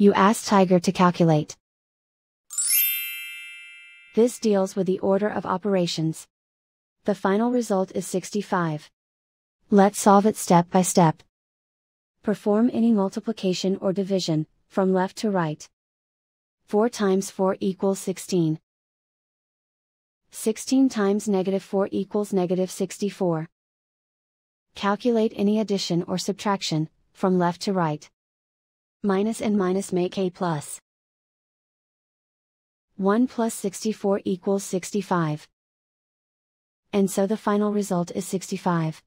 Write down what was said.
You ask Tiger to calculate. This deals with the order of operations. The final result is 65. Let's solve it step by step. Perform any multiplication or division, from left to right. 4 times 4 equals 16. 16 times negative 4 equals negative 64. Calculate any addition or subtraction, from left to right. Minus and minus make a plus. 1 plus 64 equals 65. And so the final result is 65.